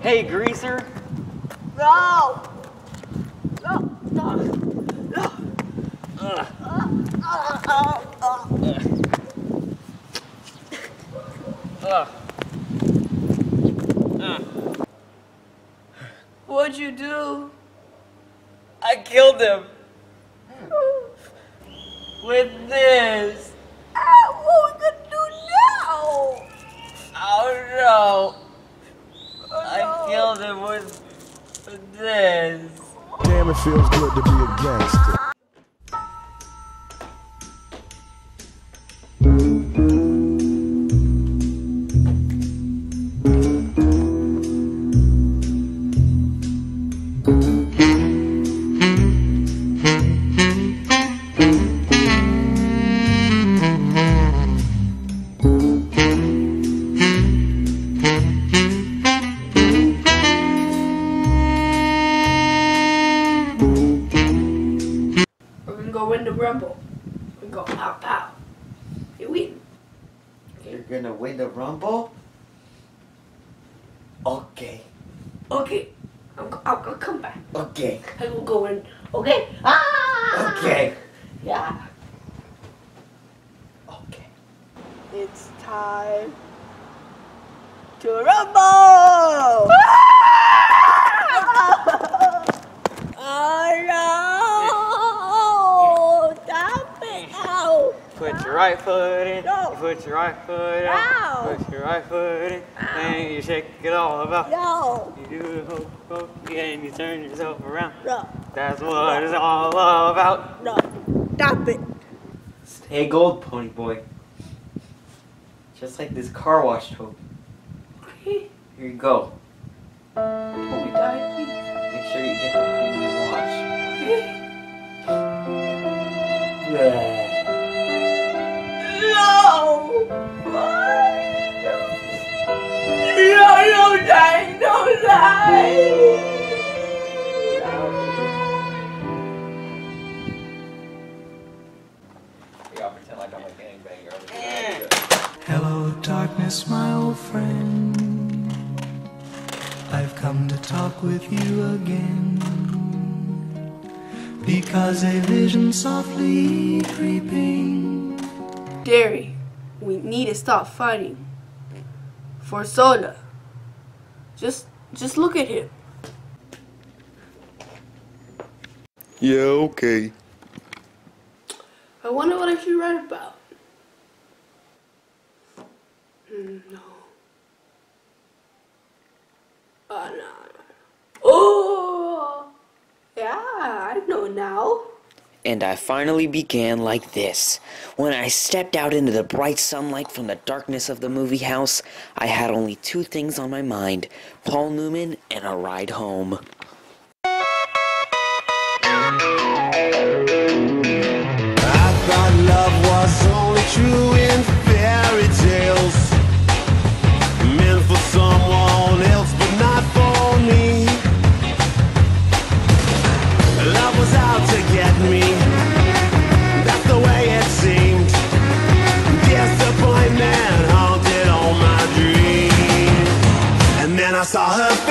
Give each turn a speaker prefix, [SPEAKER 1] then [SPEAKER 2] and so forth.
[SPEAKER 1] Hey, greaser.
[SPEAKER 2] No! No! No! No! What'd you do?
[SPEAKER 1] I killed him. With this.
[SPEAKER 2] Ah, what we gonna do now?
[SPEAKER 1] Oh no.
[SPEAKER 2] Oh,
[SPEAKER 1] I
[SPEAKER 2] no.
[SPEAKER 1] killed him with
[SPEAKER 3] Damn, it feels good to be a gangster.
[SPEAKER 2] We're gonna go win the rumble. We go pow pow. You win.
[SPEAKER 1] You're gonna win the rumble? Okay.
[SPEAKER 2] Okay. I'm, I'll, I'll come back.
[SPEAKER 1] Okay.
[SPEAKER 2] I will go in. Okay? Ah!
[SPEAKER 1] Okay.
[SPEAKER 2] Yeah.
[SPEAKER 1] Okay.
[SPEAKER 2] It's time to rumble! oh
[SPEAKER 1] right foot in.
[SPEAKER 2] No.
[SPEAKER 1] You put your right foot out.
[SPEAKER 2] Ow.
[SPEAKER 1] Put your right foot in. And you shake it all about.
[SPEAKER 2] No!
[SPEAKER 1] You do the hope, hope, and you turn yourself around.
[SPEAKER 2] No!
[SPEAKER 1] That's what it's all about.
[SPEAKER 2] No! Stop it!
[SPEAKER 1] Hey, gold Ponyboy. Just like this car wash tote.
[SPEAKER 2] Okay.
[SPEAKER 1] Here you go.
[SPEAKER 2] Toby died, please.
[SPEAKER 1] Make sure you get the premium wash.
[SPEAKER 2] Okay.
[SPEAKER 1] Yeah.
[SPEAKER 4] Hello, darkness, my old friend. I've come to talk with you again. Because a vision softly creeping.
[SPEAKER 2] Darry, we need to stop fighting. For Soda. Just just look at him.
[SPEAKER 3] Yeah, okay.
[SPEAKER 2] I wonder what I should write about. Hmm, no. Uh, no. Oh! Yeah, I know now.
[SPEAKER 5] And I finally began like this. When I stepped out into the bright sunlight from the darkness of the movie house, I had only two things on my mind Paul Newman and a ride home.
[SPEAKER 4] Saheb